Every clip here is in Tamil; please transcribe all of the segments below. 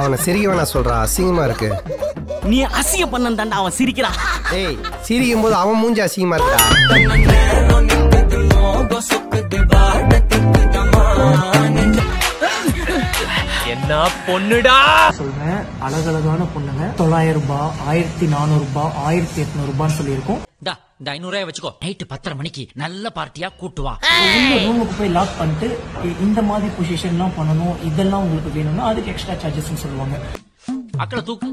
அவனை சிரிக்க வேணாம் சொல்றா. அசிங்கமா இருக்கு. நீ அசிங்க பண்ண தாண்டா அவன் சிரிக்கிறான். டேய் சிரிக்கும் போது அவன் மூஞ்சி அசிங்கமா இருக்கா என்ன பொண்ணுடா? சொல்றேன் அழகழகான பொண்ணுங்க. தொள்ளாயிரம் ரூபாய் ஆயிரத்தி நானூறு ரூபாய் ஆயிரத்தி எட்நூறு ரூபான்னு சொல்லியிருக்கோம். டா இந்த ஐநூறு வச்சுக்கோ. நைட்டு பத்தரை மணிக்கு நல்ல பார்ட்டியா கூட்டு வா. உள்ள ரூமுக்கு போய் லாக் பண்ணிட்டு இந்த மாதிரி பொசிஷன்லாம் பண்ணணும் இதெல்லாம் உங்களுக்கு வேணும்னா அதுக்கு எக்ஸ்ட்ரா சார்ஜஸ்ன்னு சொல்லுவாங்க. அக்கல தூக்கு.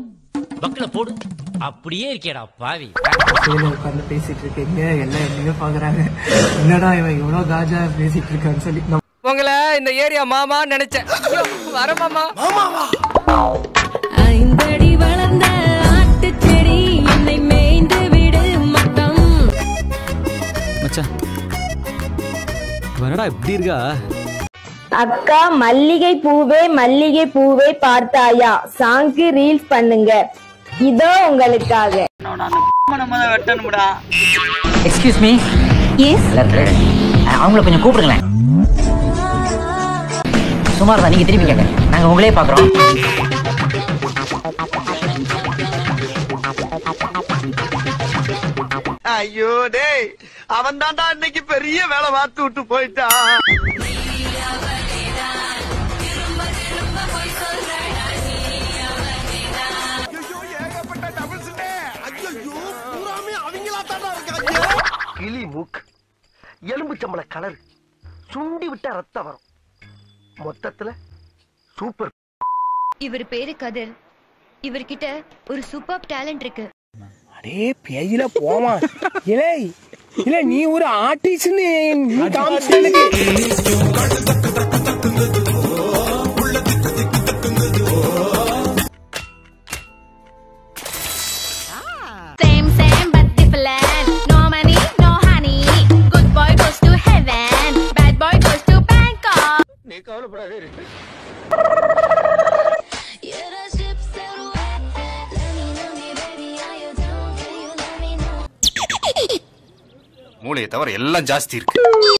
பக்கல போடு. அப்படியே இருக்கேடா பாவி. உட்கார்ந்து பேசிட்டு இருக்கீங்க. எல்லாம் என்னையோ பாக்குறாங்க. என்னடா இவன் இவ்வளவு காஜா பேசிட்டு இருக்கான்னு சொல்லி. உங்களை இந்த ஏரியா மாமா நினைச்சேன். வர மாமா ஐந்தடி வரடா இப்படி இருக்கா? அக்கா மல்லிகை பூவே மல்லிகை பூவே பார்த்தாயா? சாங்க்கு ரீல்ஸ் பண்ணுங்க. இதோ உங்களுக்காக. எக்ஸ்கியூஸ் மீ எஸ் அவங்கள கொஞ்சம் கூப்பிடுங்களேன். சுமார் தான் நீங்க திருப்பி கேங்க நாங்க உங்களே பாக்குறோம் ஐயோ டேய். அவன் தான்டா இன்னைக்கு பெரிய வேலை பார்த்து விட்டு போயிட்டான். கிளி மூக்கு. எலும்பு சம்பள கலர். சுண்டி விட்டா ரத்தம் வரும். மொத்தத்துல சூப்பர். இவர் பேரு கதிர். இவர்கிட்ட ஒரு சூப்பர் டேலண்ட் இருக்கு. அடே பேஜில போமா இலே. இல்ல நீ ஒரு ஆர்டிஸ்ட்னு மூளையை தவிர எல்லாம் ஜாஸ்தி இருக்கு.